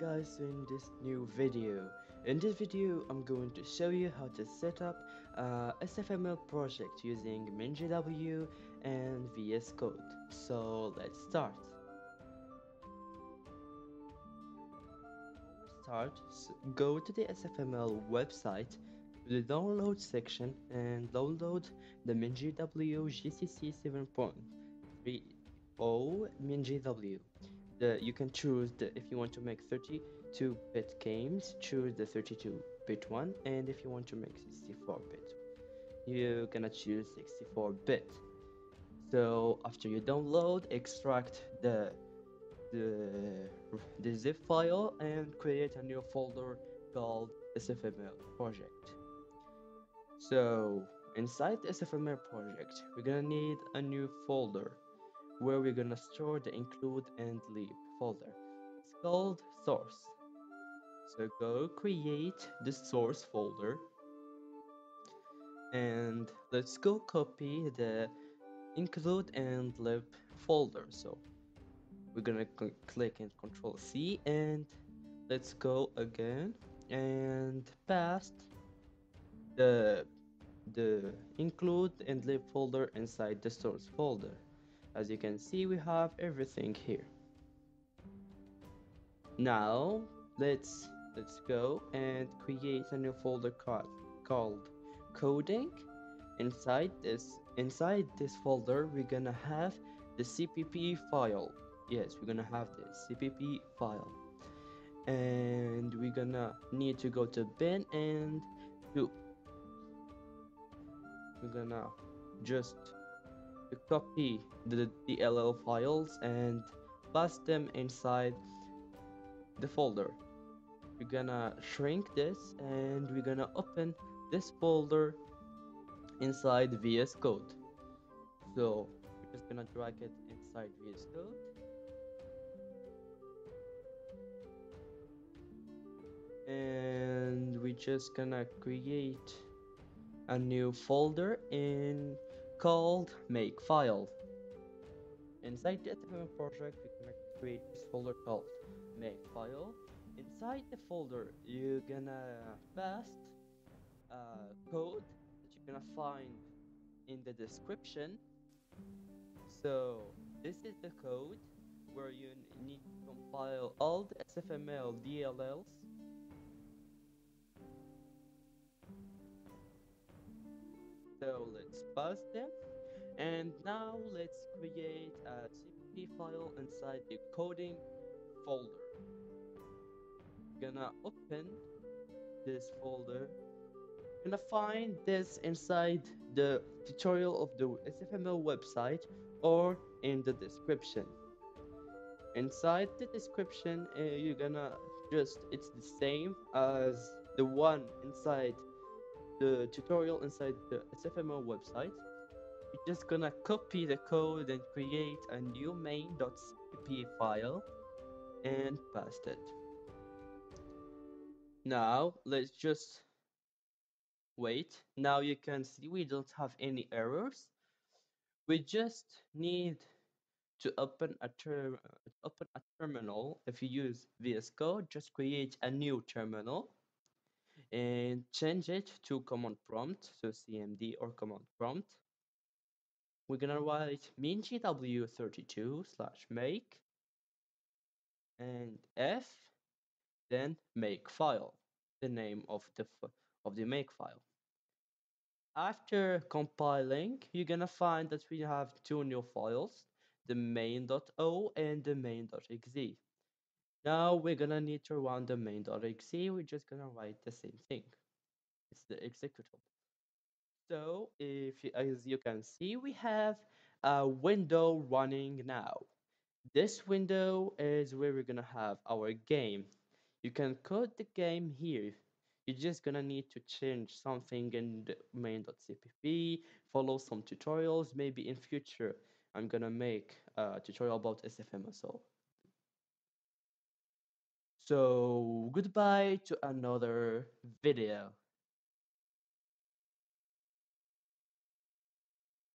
guys in this new video. In this video I'm going to show you how to set up uh, a SFML project using MinGW and VS Code. So let's start. Start, go to the SFML website the download section and download the MinGW GCC 7.30 MinGW the you can choose the if you want to make 32 bit games choose the 32 bit one and if you want to make 64 bit you're gonna choose 64 bit so after you download extract the the, the zip file and create a new folder called sfml project. So inside the sfml project we're gonna need a new folder where we're gonna store the include and lib folder. It's called source. So go create the source folder and let's go copy the include and lib folder. So we're gonna cl click and control C and let's go again and paste the the include and leave folder inside the source folder as you can see we have everything here. Now let's let's go and create a new folder called called coding. Inside this inside this folder we're gonna have the cpp file. Yes we're gonna have the cpp file. And we're gonna need to go to bin and do. We're gonna just to copy the DLL files and paste them inside the folder. We're gonna shrink this and we're gonna open this folder inside VS Code. So we're just gonna drag it inside VS Code. And we're just gonna create a new folder in called makefile. Inside the SFML project, we're create this folder called makefile. Inside the folder, you're gonna paste uh, code that you're gonna find in the description. So this is the code where you need to compile all the SFML DLLs So let's paste them. And now let's create a CPP file inside the coding folder. Gonna open this folder. Gonna find this inside the tutorial of the SFML website or in the description. Inside the description, uh, you're gonna just, it's the same as the one inside the tutorial inside the SFML website. You're just gonna copy the code and create a new main.cpp file and paste it. Now let's just wait. Now you can see we don't have any errors. We just need to open a term open a terminal. If you use VS Code, just create a new terminal and change it to command prompt, so CMD or command prompt. We're gonna write mingw32 slash make and f, then make file, the name of the of the make file. After compiling, you're gonna find that we have two new files, the main.o and the main.exe. Now we're gonna need to run the main.exe. We're just gonna write the same thing. It's the executable. So if as you can see, we have a window running now. This window is where we're gonna have our game. You can code the game here. You're just gonna need to change something in the main.cpp, follow some tutorials. Maybe in future, I'm gonna make a tutorial about SFML. So so goodbye to another video.